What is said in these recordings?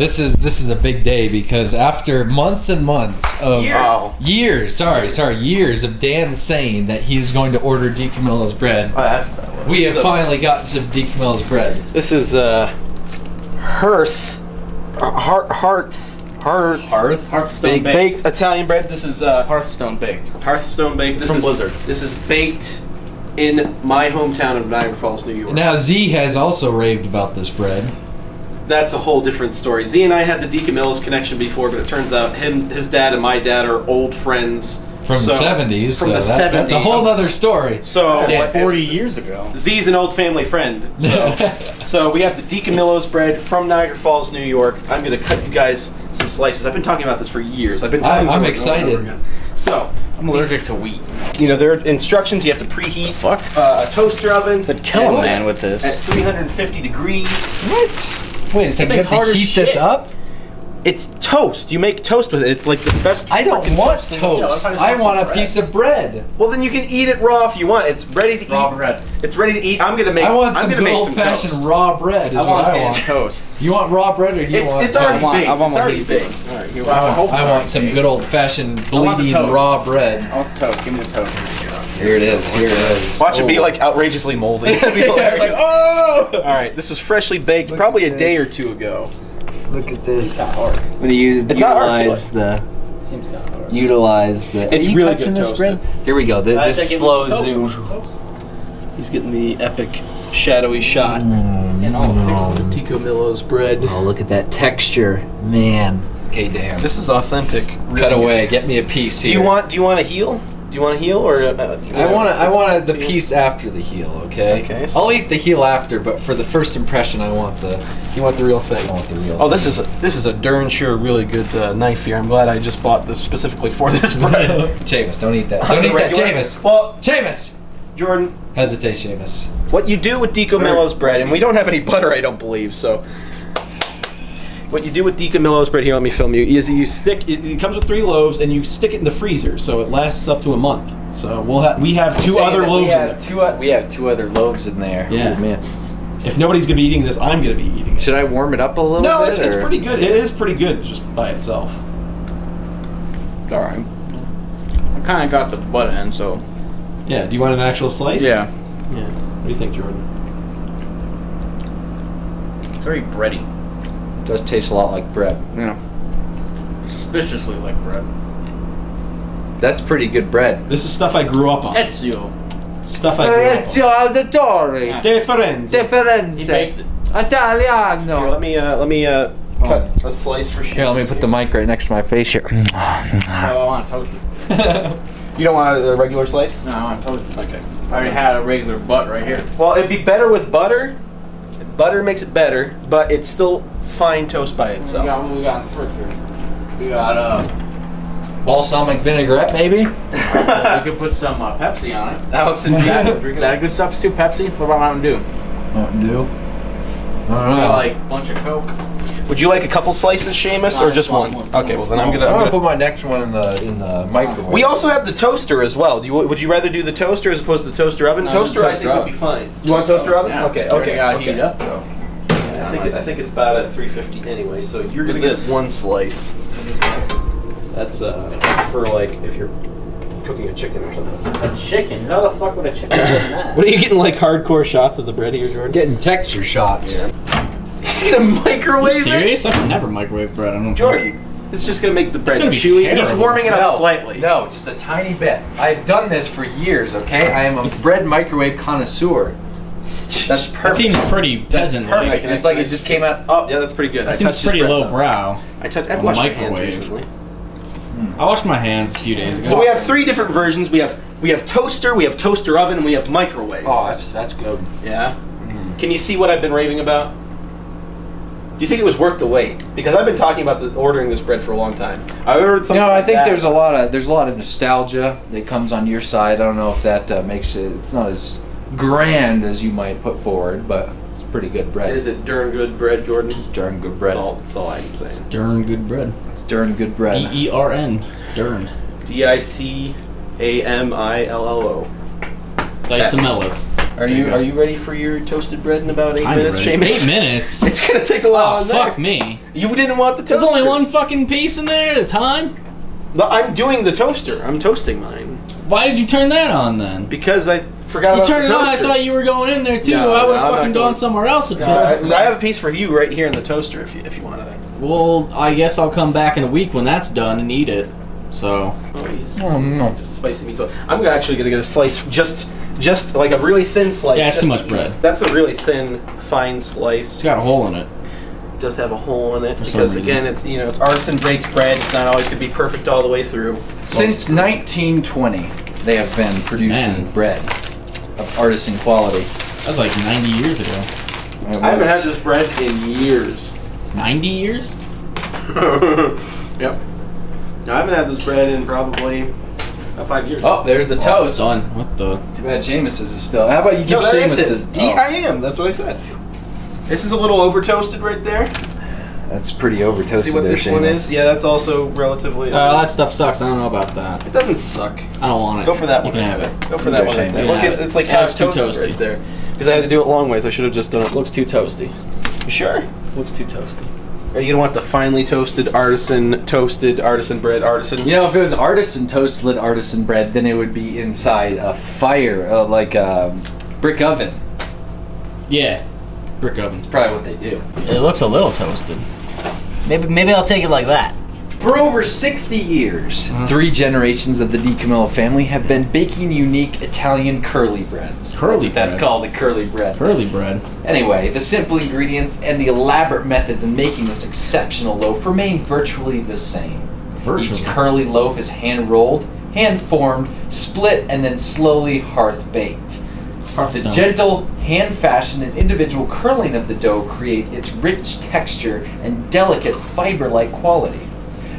This is this is a big day because after months and months of Years. Wow. years, sorry, sorry, years of Dan saying that he's going to order DiCamillo's bread, we have So- finally gotten some DiCamillo's bread. This is uh, Hearth, Hearth, Hearth, Hearth, Hearth, Hearthstone Big- baked. baked Italian bread. This is uh, Hearthstone baked. Hearthstone baked. This from is, Blizzard. This is baked in my hometown of Niagara Falls, New York. Now Z has also raved about this bread. That's a whole different story. Z and I had the DiCamillo's connection before, but it turns out him, his dad, and my dad are old friends From So- the seventies, From so the that- that's a whole other story. So Yeah. Like 40 years ago. Z's an old family friend. So, so we have the DiCamillo's bread from Niagara Falls, New York. I'm gonna cut you guys some slices. I've been talking about this for years. I've been I'm- telling I'm over and over excited. again. So, I'm allergic to wheat. you know, there are instructions. You have to preheat Fuck. uh, a toaster oven. Could kill a man with this. At this. 350 degrees. What? Wait a second, you have hard to as heat this up? It's toast. You make toast with it. It's like the best. I don't want toast in the world. toast. I I want want a bread. piece of bread. Well, then you can eat it raw if you want. It's ready to Raw eat. bread. It's ready to eat. I'm gonna make. I want I'm some good old some fashioned toast. raw bread. Is I what I pan want. toast. You want raw bread or do you It's, want it's already toast? want- baked. I want it's already wheat baked. All right, here, I I I want some good old fashioned I want the bleeding raw bread. I want the toast. Give me the toast. Here it is. Here it is. Watch it be Oh. like outrageously moldy. Be Yeah, like, oh! All right, this was freshly baked, Look probably a day or two ago. Look at this. hard. I'm gonna use It's not utilize the Seems kind of hard. utilize the. It's Are you really touching good this bread? Here we go. The, this said slow zoom. toast. He's getting the epic shadowy shot. Mm, and all the pixels. Mm. DiCamillo's bread. Oh, look at that texture, man. Okay, damn. This is authentic. Cut away. Get me a piece here. Do you want? Do you want a heel? Do you want a heel or? Uh, I want to. I want the piece after the heel. Okay. Okay, so- I'll eat the heel after, but for the first impression, I want the. You want the real thing. I want the real. Oh, this is a this is a darn sure really good uh, knife here. I'm glad I just bought this specifically for this bread. Seamus, don't eat that. Don't eat that, Regular- Seamus. Well, Seamus. Jordan, Hesitate, Seamus. what you do with DiCamillo's bread, and we don't have any butter, I don't believe. So, what you do with DiCamillo's bread here, let me film you. Is you stick it, it comes with three loaves, and you stick it in the freezer, so it lasts up to a month. So we'll have we have two other that we loaves in have there. Two, o- we have two other loaves in there. Yeah. Oh, man. If nobody's gonna be eating this, I'm gonna be eating it. Should I warm it up a little No, bit? it's, it's pretty good. It is pretty good just by itself. All right. I kind of got the butt end, so. Yeah. Do you want an actual slice? Yeah. Yeah. What do you think, Jordan? It's very bready. It does taste a lot like bread. Yeah. know. Suspiciously like bread. That's pretty good bread. This is stuff I grew up on. Ezio. Stuff I grew up on. auditore. Difference. He Differenze. baked it. Here, Italiano. let me uh, let me uh, cut a slice for Here, let me put the mic right next to my face here. Oh, I want to toast it. You don't want a, a regular slice? No, I want to toast it. Okay. I already had a regular butt right here. Well, it'd be better with butter. Butter makes it better, but it's still fine toast by itself. We itself. got we got in the fridge here. We got uh. Balsamic vinaigrette, maybe? we could put some uh, Pepsi on it. Alex and Is that, Jen. is that a good substitute? Pepsi? What about Mountain Dew? Mountain Dew. I We don't got like a bunch of Coke. Would you like a couple slices, Seamus, or just one, one? one. Okay, well then I'm gonna. I'm I'm gonna gonna put my next one in the in the microwave. we also have the toaster as well. Do you would you rather do the toaster as opposed to the toaster oven? No, toaster, the I toaster think would oven. be fine. You want toaster oven? Yeah. Okay, You already okay, gotta okay. heat up, so. I think I think it's about at 350 anyway. So you're gonna get one slice. That's uh for like if you're cooking a chicken or something. A chicken? How the fuck would a chicken do that? What are you getting like hardcore shots of the bread here, Jordan? getting texture shots. He's gonna microwave it. serious? I can never microwave bread. I don't Jordan, it's just gonna make the bread gonna chewy. He's terrible. warming it up No, slightly. No, just a tiny bit. I've done this for years, okay? I am a bread microwave connoisseur. That's That perfect. seems pretty That's peasant. perfect. It's like it just came out. Oh yeah, that's pretty good. That I seems touched pretty bread, low though. brow. I touched. I've On washed my microwave. hands recently. I washed my hands a few days ago. So we have three different versions. We have we have toaster, we have toaster oven, and we have microwave. Oh, that's that's good. Yeah. Mm. Can you see what I've been raving about? Do you think it was worth the wait? Because I've been talking about the, ordering this bread for a long time. I ordered something. No, I like think that. there's a lot of there's a lot of nostalgia that comes on your side. I don't know if that uh, makes it. It's not as grand as you might put forward, but it's pretty good bread. Is it darn good bread, Jordan? It's darn good That's bread. all, that's all I'm saying. Darn good bread. It's darn good bread. D E R N. Dern. D I C A M I L L O. Dicemelis. Are you you are you ready for your toasted bread in about eight I'm minutes, ready. Seamus? Eight minutes. It's gonna take a while. Oh in there. fuck me! You didn't want the toaster. There's only one fucking piece in there at a time. I'm doing the toaster. I'm toasting mine Why did you turn that on then? because I forgot You about turned it on. I thought you were going in there too. No, I would have I'm fucking gone going. somewhere else if No, you. I, I have a piece for you right here in the toaster if you if you wanted it. Well, I guess I'll come back in a week when that's done and eat it. So Oh, he's, Oh, no. just spicy meat. I'm actually gonna get a slice, just just like a really thin slice. Yeah, it's just too much bread. That's a really thin, fine slice. it's got a hole in it. It does have a hole in it For some because reason. again, it's you know it's artisan baked bread. It's not always gonna be perfect all the way through. Since 1920, they have been producing Man. bread of artisan quality. That was like 90 years ago. It I haven't was- had this bread in years. 90 years? yep. I haven't had this bread in probably about five years. Oh, there's the toast. Done. What the? Too bad Seamus is still. How about you give No, that Seamus is this? it. He- I am. That's what I said. This is a little over toasted right there. That's pretty over toasted See what there, this one is? Yeah, that's also relatively. Uh, that stuff sucks. I don't know about that. it doesn't suck. I don't want it. Go for that you one. You can right have it. Go for that one. Right there. Seamus. Look, Yeah. it's, it's like Yeah, half it's too toasted toasty. right there. Because I had to do it long ways. I should have just done it. Looks too toasty. You sure? Looks too toasty. Or you don't want the finely toasted artisan toasted artisan bread artisan. You know, if it was artisan toasted artisan bread, then it would be inside a fire, uh, like a brick oven. Yeah. Brick ovens. Probably what they do. It looks a little toasted. Maybe maybe I'll take it like that. For over 60 years, uh-huh. three generations of the DiCamillo family have been baking unique Italian curly breads. Curly That's breads. called a curly bread. Curly bread. Anyway, the simple ingredients and the elaborate methods in making this exceptional loaf remain virtually the same. Virtually. Each curly loaf is hand rolled, hand formed, split, and then slowly hearth baked. The gentle, hand fashioned, and individual curling of the dough create its rich texture and delicate fiber like quality.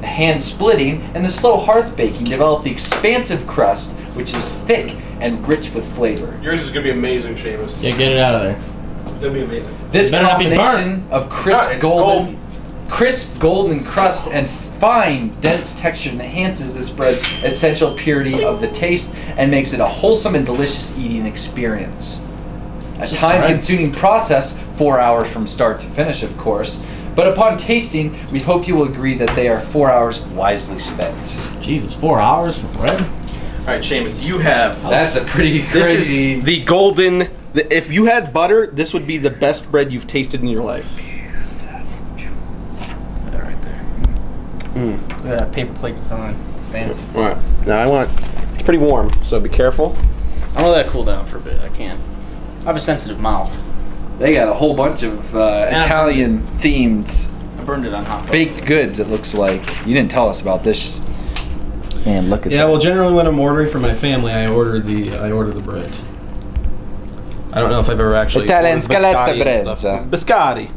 The hand splitting and the slow hearth baking develop the expansive crust, which is thick and rich with flavor. Yours is gonna be amazing, Seamus. Yeah, get it out of there. It's gonna be amazing. This Better not be combination of crisp Ah, golden, gold. crisp golden crust and fine dense texture enhances this bread's essential purity of the taste and makes it a wholesome and delicious eating experience. A time-consuming process, four hours from start to finish, of course. But upon tasting, we hope you will agree that they are four hours wisely spent. Jesus, four hours for bread? All right, Seamus, you have. That's a pretty This crazy. is the golden. The, if you had butter, this would be the best bread you've tasted in your life. That right there. Mm. Look at that paper plate design. Fancy. All right. Now I want. It's pretty warm, so be careful. I'm gonna let it cool down for a bit. I can't. I have a sensitive mouth. They got a whole bunch of uh, Yeah. Italian-themed I burned it on hot. baked goods. It looks like you didn't tell us about this. Man, look at Yeah, that. well, generally when I'm ordering for my family, I order the I order the bread. I don't know if I've ever actually Italian ordered scaletta biscotti bread, Biscotti.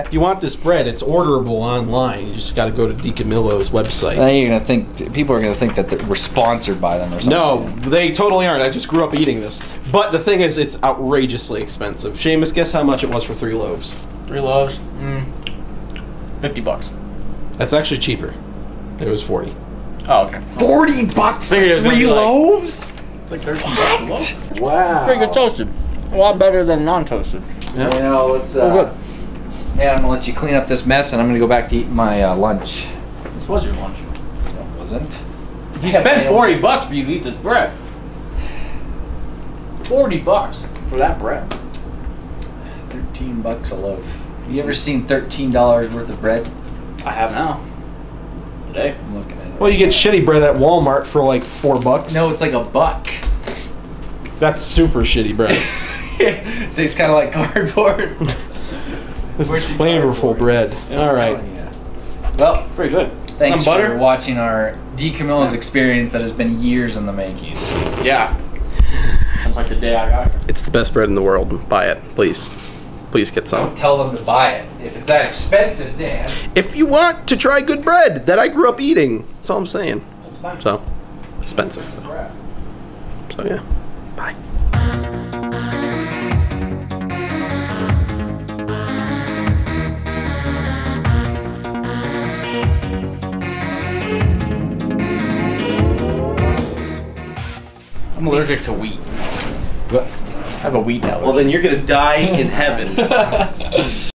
If If you want this bread, it's orderable online. You just got to go to DiCamillo's website. Now you're gonna think people are gonna think that we're sponsored by them or something. No, they totally aren't. I just grew up eating this. But the thing is, it's outrageously expensive. Seamus, guess how much it was for three loaves? Three loaves. Mm. Fifty bucks. That's actually cheaper. It was 40. Oh, okay. forty bucks for Figured it was gonna three be like- loaves. It's like thirteen bucks a loaf. Wow. Pretty good toasted. A lot better than non-toasted. You know, let's. Uh, good. yeah, I'm gonna let you clean up this mess, and I'm gonna go back to eat my uh, lunch. This was your lunch. No, it wasn't. He I spent my own- forty bucks for you to eat this bread. Forty bucks for that bread. Thirteen bucks a loaf. You ever seen thirteen dollars worth of bread? I have now. Today. I'm looking at it. Well, you get shitty bread at Walmart for like four bucks. no, it's like a buck. that's super shitty bread. Tastes kind of like cardboard. this Where's is the flavorful bread. All right. Well, Pretty good. thanks Some butter? for watching our DiCamillo's experience that has been years in the making. Yeah. Sounds like the day I got here. It's the best bread in the world. Buy it, please. Please get Don't some. tell them to buy it. If it's that expensive, Dan. If you want to try good bread that I grew up eating, that's all I'm saying. So, expensive. So, yeah. Bye. I'm allergic to wheat. I have a wheat allergy. Well, then you're gonna die in heaven.